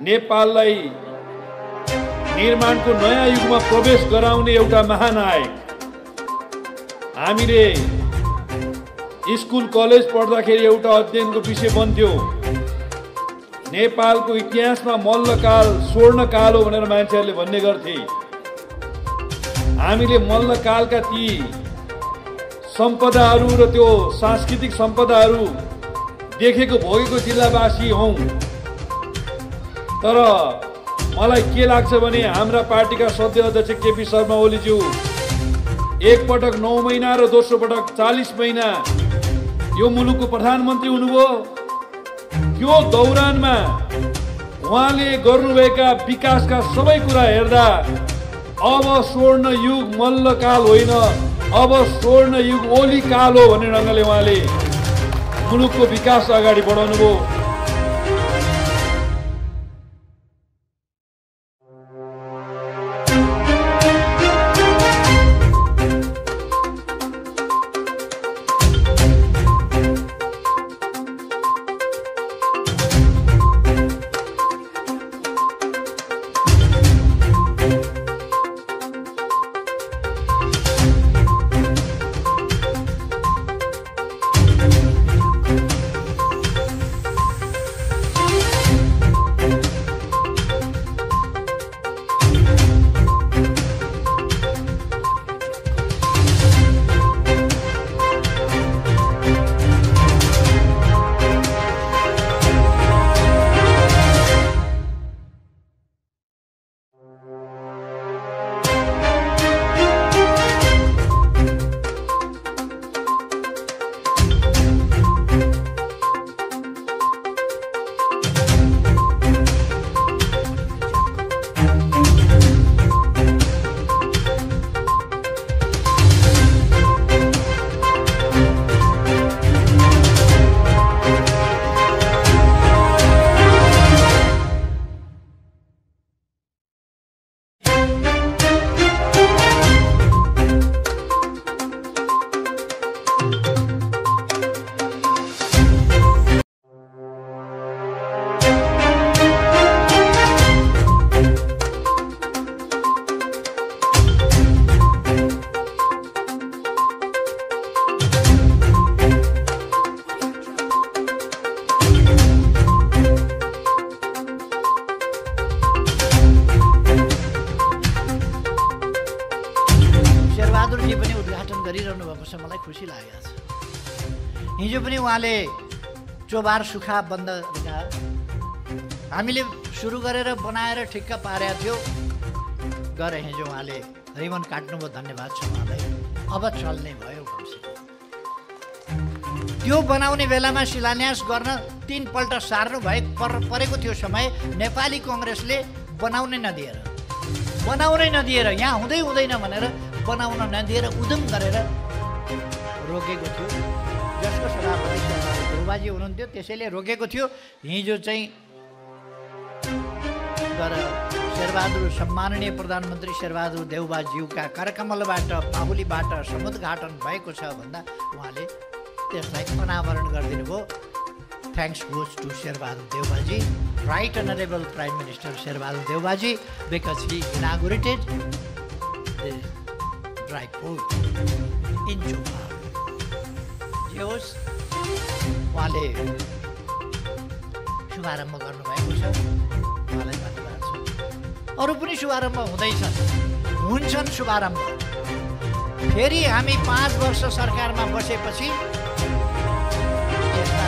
नेपाललाई निर्माणको नयाँ युगमा प्रवेश गराउने एउटा महानायक। हामीले स्कुल कलेज पढ्दाखेरि एउटा अध्ययनको विषय बन्थ्यो। नेपालको इतिहासमा मल्लकाल स्वर्णकाल हो भनेर मान्छेहरूले भन्ने गर्थे। हामीले मल्लकालका ती सम्पदाहरू र त्यो सांस्कृतिक सम्पदाहरू देखेको भोगेको जिल्लावासी हौँ। तर मलाई के लाग्छ भने हाम्रा पार्टीका सदस्य अध्यक्ष केपी शर्मा ओलीज्यू एकपटक नौ महिना र दोस्रो पटक चालिस महिना यो मुलुकको प्रधानमन्त्री हुनुभयो। त्यो दौरानमा उहाँले गर्नुभएका विकासका सबै कुरा हेर्दा अब स्वर्ण युग मल्लकाल होइन अब स्वर्ण युग ओली काल हो भन्ने ढङ्गले उहाँले मुलुकको विकास अगाडि बढाउनु भयो गरिरहनु भएको छ मलाई खुसी लागेको छ। हिजो पनि उहाँले चोबार सुखा बन्द हामीले सुरु गरेर बनाएर ठिक्क पारेको थियो। गरे हिजो उहाँले रिबन काट्नुभयो धन्यवाद छ उहाँलाई। अब चल्ने भयो त्यो बनाउने बेलामा शिलान्यास गर्न तिनपल्ट सार्नु भए पर परेको थियो समय नेपाली कङ्ग्रेसले बनाउनै नदिएर। बनाउनै नदिएर यहाँ हुँदै हुँदैन भनेर बनाउन नदिएर उद्यम गरेर रोकेको थियो। जसको सभापति देउबाजी हुनुहुन्थ्यो त्यसैले रोकेको थियो। हिजो चाहिँ तर शेरबहादुर सम्माननीय प्रधानमन्त्री शेरबहादुर देउबाज्यूका करकमलबाट बाहुलीबाट समुद्घाटन भएको छ भन्दा उहाँले त्यसलाई अनावरण गरिदिनु भयो thanks goes to Sher Bahadur Deuba ji right honourable prime minister Sher Bahadur Deuba ji because he inaugurated the dry port in जोहार जे होस् उहाँले शुभारम्भ गर्नुभएको छ। उहाँलाई धन्यवाद छ। अरू पनि शुभारम्भ हुँदैछन्। हुन्छन् शुभारम्भ। फेरि हामी पाँच वर्ष सरकारमा बसेपछि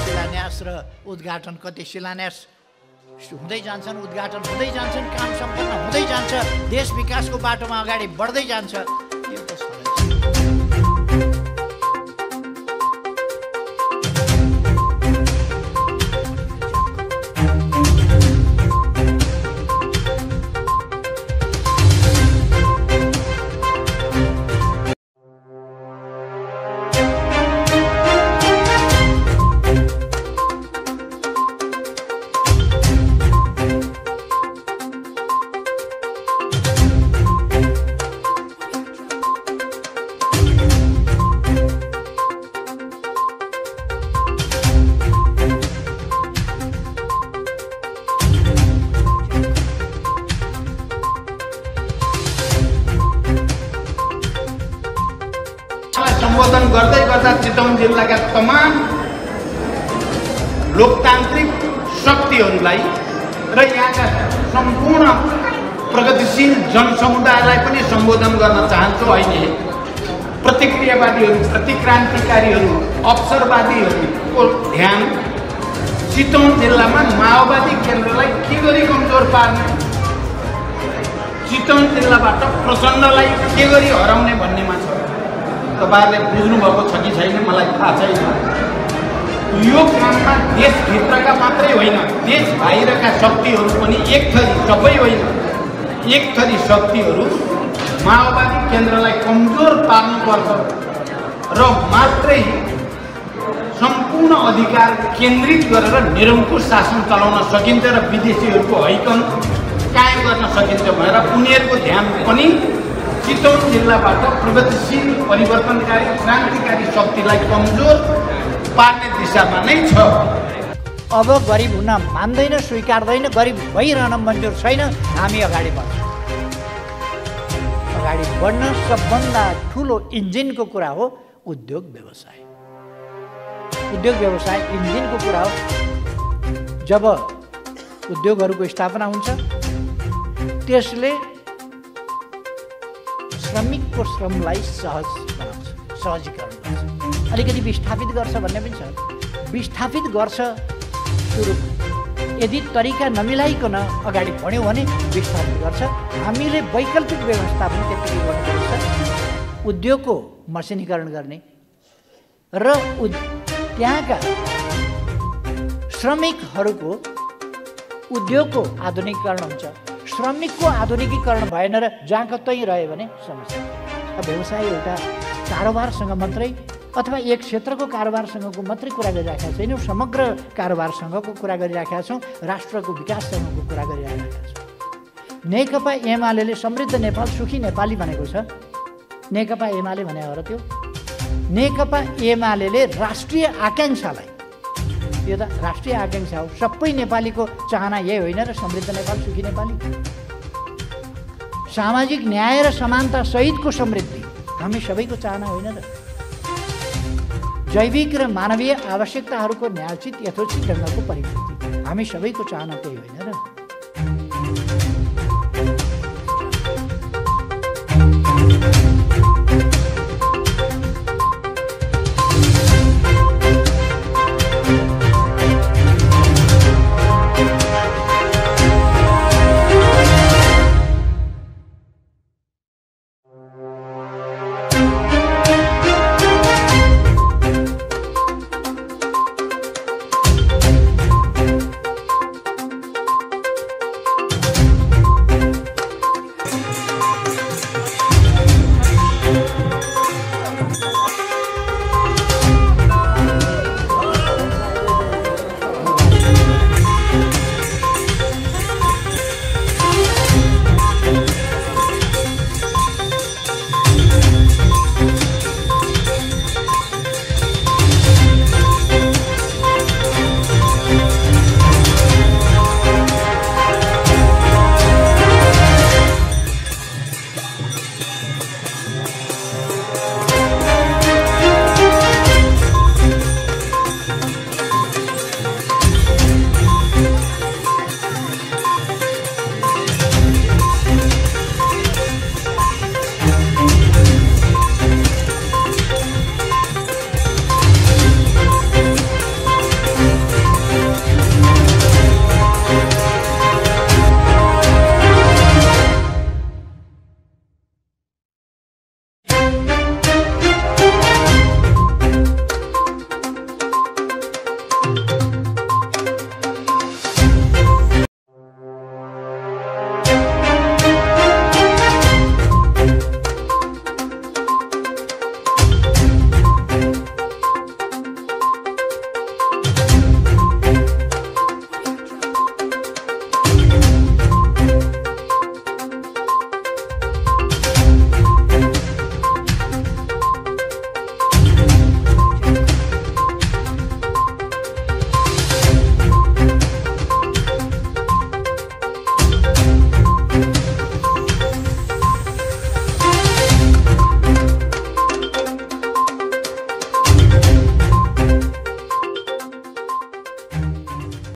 शिलान्यास र उद्घाटन कति शिलान्यास हुँदै जान्छन् उद्घाटन हुँदै जान्छन् काम सम्पन्न हुँदै जान्छ देश विकासको बाटोमा अगाडि बढ्दै जान्छ। यो गर्दै गर्दा चितवन जिल्लाका तमाम लोकतान्त्रिक शक्तिहरूलाई र यहाँका सम्पूर्ण प्रगतिशील जनसमुदायलाई पनि सम्बोधन गर्न चाहन्छु। अहिले प्रतिक्रियावादीहरू प्रतिक्रान्तिकारीहरू अवसरवादीहरूको ध्यान चितवन जिल्लामा माओवादी केन्द्रलाई के गरी कमजोर पार्ने? चितवन जिल्लाबाट प्रचण्डलाई के गरी हराउने भन्नेमा छ? तपाईँहरूले बुझ्नुभएको छ कि छैन मलाई थाहा छैन। यो काममा देशभित्रका मात्रै होइन देश बाहिरका शक्तिहरू पनि एक थरी सबै होइन। एक थरी शक्तिहरू माओवादी केन्द्रलाई कमजोर पार्नुपर्छ र मात्रै सम्पूर्ण अधिकार केन्द्रित गरेर निरङ्कुश शासन चलाउन सकिन्छ र विदेशीहरूको हैकन कायम गर्न सकिन्छ भनेर उनीहरूको ध्यान पनि चितवन जिल्लाबाट प्रगतिशील परिवर्तनकारी क्रान्तिकारी शक्तिलाई कमजोर पार्ने दिशामा नै छ अब गरिब हुन मान्दैन स्वीकार्दैन गरिब भइरहन मन्जुर छैन हामी अगाडि बढ्छौँ अगाडि बढ्न सबभन्दा ठुलो इन्जिनको कुरा हो उद्योग व्यवसाय उद्योग व्यवसाय इन्जिनको कुरा हो जब उद्योगहरूको स्थापना हुन्छ त्यसले श्रमिकको श्रमलाई सहज बनाउँछ सहजीकरण अलिकति विस्थापित गर्छ भन्ने पनि छ। विस्थापित गर्छ सुरु। यदि तरिका नमिलाइकन अगाडि बढ्यौँ भने विस्थापित गर्छ। हामीले वैकल्पिक व्यवस्था पनि त्यतिकै गर्नुपर्छ। उद्योगको मसिनीकरण गर्ने र त्यहाँका श्रमिकहरूको उद्योगको आधुनिकीकरण हुन्छ। श्रमिकको आधुनिकीकरण भएन र जहाँ कतै रह्यो भने समस्या। व्यवसाय एउटा कारोबारसँग मात्रै अथवा एक क्षेत्रको कारोबारसँगको मात्रै कुरा गरिराखेका छैनौँ समग्र कारोबारसँगको कुरा गरिराखेका छौँ राष्ट्रको विकाससँगको कुरा गरिराखेका छौँ। नेकपा एमाले समृद्ध नेपाल सुखी नेपाली भनेको छ। नेकपा एमाले भने हो र त्यो। नेकपा एमाले राष्ट्रिय आकाङ्क्षालाई यो त राष्ट्रिय आकाङ्क्षा हो सबै नेपालीको चाहना यही होइन र समृद्ध नेपाल सुखी नेपाली। सामाजिक न्याय र समानता सहितको समृद्धि हामी सबैको चाहना होइन र। जैविक र मानवीय आवश्यकताहरूको न्यायोचित यथोचित ढङ्गको परिपूर्ति। हामी सबैको चाहना त्यही होइन र।